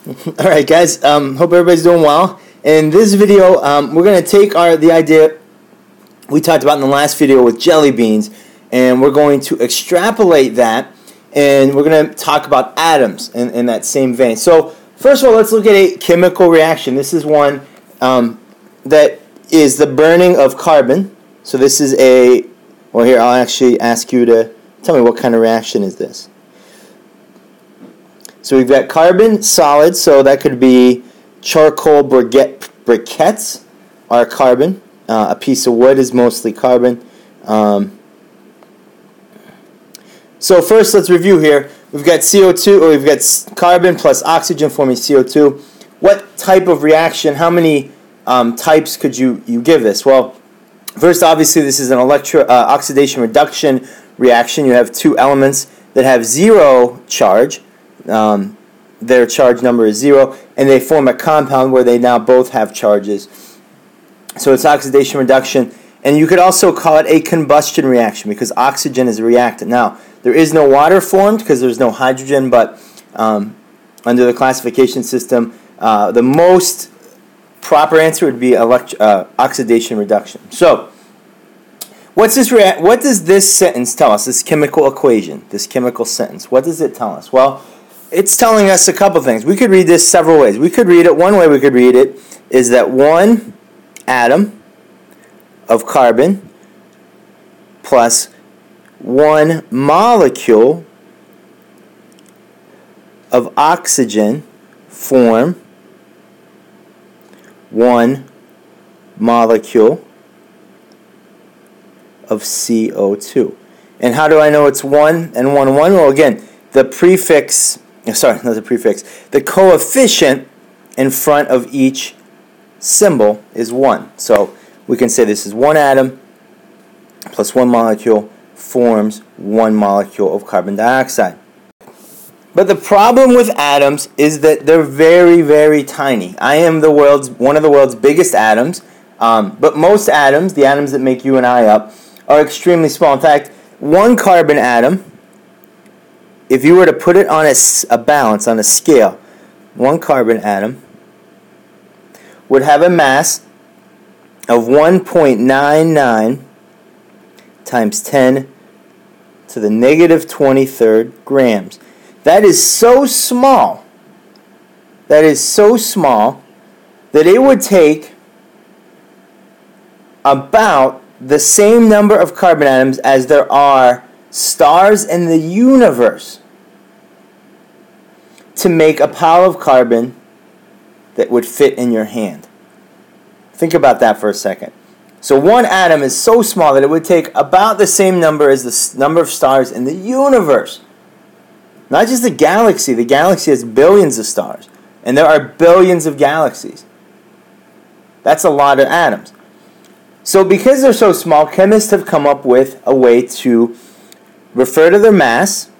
Alright guys, um, hope everybody's doing well. In this video, um, we're going to take our the idea we talked about in the last video with jelly beans, and we're going to extrapolate that, and we're going to talk about atoms in, in that same vein. So, first of all, let's look at a chemical reaction. This is one um, that is the burning of carbon. So this is a, well here, I'll actually ask you to tell me what kind of reaction is this. So we've got carbon solid, so that could be charcoal briquette, briquettes are carbon. Uh, a piece of wood is mostly carbon. Um, so first, let's review here. We've got CO2, or we've got carbon plus oxygen forming CO2. What type of reaction, how many um, types could you, you give this? Well, first, obviously, this is an electro, uh, oxidation reduction reaction. You have two elements that have zero charge um, their charge number is zero, and they form a compound where they now both have charges. So it's oxidation reduction, and you could also call it a combustion reaction because oxygen is a reactant. Now, there is no water formed because there's no hydrogen, but um, under the classification system, uh, the most proper answer would be elect- uh, oxidation reduction. So, what's this rea- what does this sentence tell us? This chemical equation, this chemical sentence, what does it tell us? Well, it's telling us a couple things. We could read this several ways. We could read it, one way we could read it is that one atom of carbon plus one molecule of oxygen form one molecule of CO2. And how do I know it's 1 and 1 1? Well, again, the prefix sorry, not the prefix, the coefficient in front of each symbol is 1. So we can say this is one atom plus one molecule forms one molecule of carbon dioxide. But the problem with atoms is that they're very, very tiny. I am the world's one of the world's biggest atoms, um, but most atoms, the atoms that make you and I up, are extremely small. In fact, one carbon atom if you were to put it on a, a balance, on a scale, one carbon atom would have a mass of 1.99 times 10 to the negative 23rd grams. That is so small, that is so small that it would take about the same number of carbon atoms as there are stars in the universe to make a pile of carbon that would fit in your hand. Think about that for a second. So one atom is so small that it would take about the same number as the number of stars in the universe. Not just the galaxy, the galaxy has billions of stars, and there are billions of galaxies. That's a lot of atoms. So, because they're so small, chemists have come up with a way to refer to their mass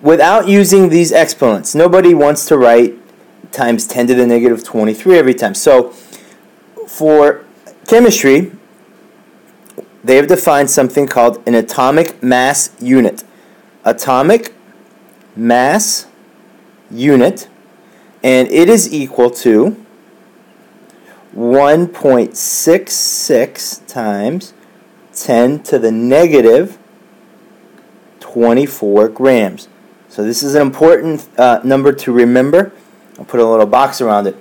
without using these exponents. Nobody wants to write times 10 to the negative 23 every time. So for chemistry, they have defined something called an atomic mass unit. Atomic mass unit, and it is equal to 1.66 times 10 to the negative 24 grams. So this is an important uh, number to remember. I'll put a little box around it.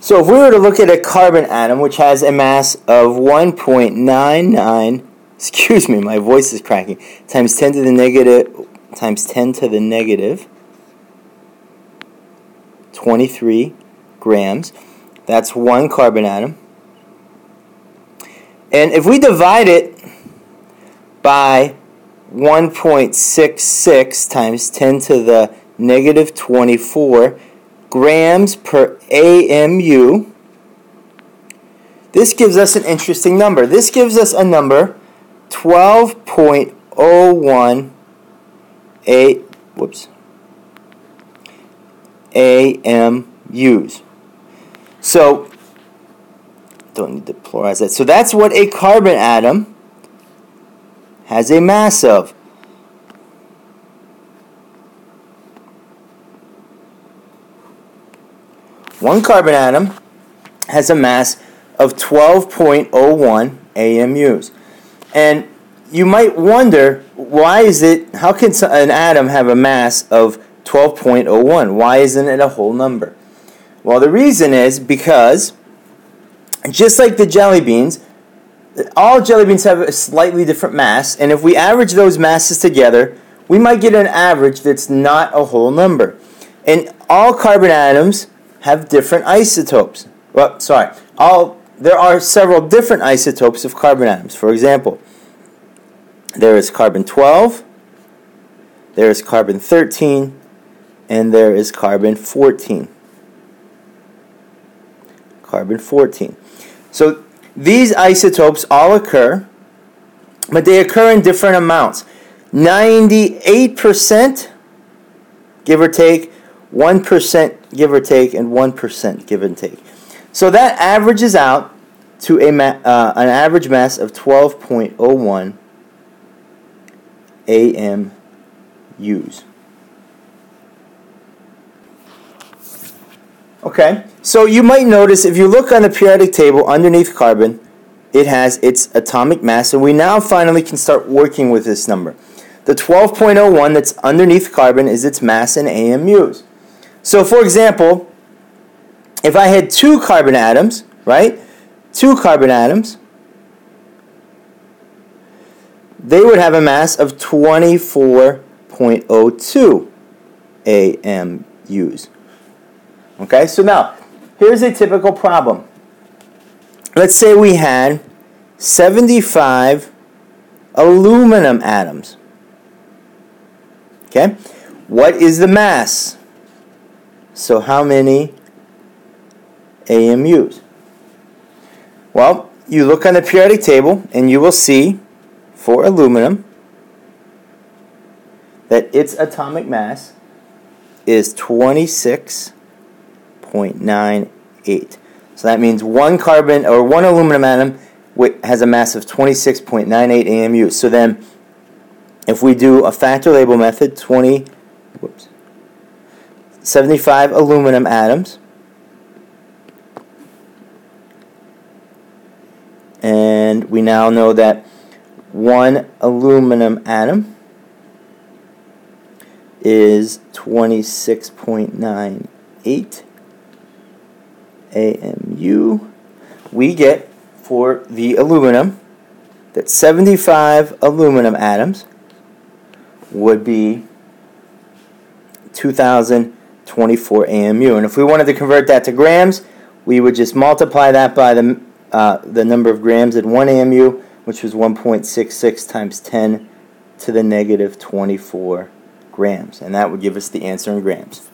So if we were to look at a carbon atom which has a mass of 1.99, excuse me, my voice is cracking, times 10 to the negative, times 10 to the negative 23 grams. That's one carbon atom. And if we divide it by 1.66 times 10 to the negative 24 grams per AMU. This gives us an interesting number. This gives us a number 12.01 a whoops AMUs. So don't need to pluralize that. So that's what a carbon atom has a mass of. One carbon atom has a mass of 12.01 AMUs. And you might wonder why is it how can an atom have a mass of 12.01 why isn't it a whole number? Well the reason is because just like the jelly beans all jelly beans have a slightly different mass and if we average those masses together we might get an average that's not a whole number and all carbon atoms have different isotopes well sorry all there are several different isotopes of carbon atoms for example there is carbon 12, there is carbon 13, and there is carbon 14. Carbon 14. So these isotopes all occur, but they occur in different amounts. 98%, give or take, 1% give or take, and 1% give and take. So that averages out to a uh, an average mass of 12.01 AMUs. Okay, so you might notice if you look on the periodic table underneath carbon, it has its atomic mass, and we now finally can start working with this number. The 12.01 that's underneath carbon is its mass in AMUs. So, for example, if I had two carbon atoms, right? Two carbon atoms, they would have a mass of 24.02 AMUs. Okay, so now, here's a typical problem. Let's say we had 75 aluminum atoms. Okay, what is the mass? So, how many AMUs? Well, you look on the periodic table and you will see for aluminum that its atomic mass is 26.98. So that means one carbon or one aluminum atom has a mass of 26.98 AMU. So then if we do a factor label method, 20 whoops 75 aluminum atoms and we now know that one aluminum atom is 26.98 AMU. We get for the aluminum that 75 aluminum atoms would be 2024 AMU. And if we wanted to convert that to grams, we would just multiply that by the, uh, the number of grams in 1 AMU which was 1.66 times 10 to the negative 24 grams. And that would give us the answer in grams.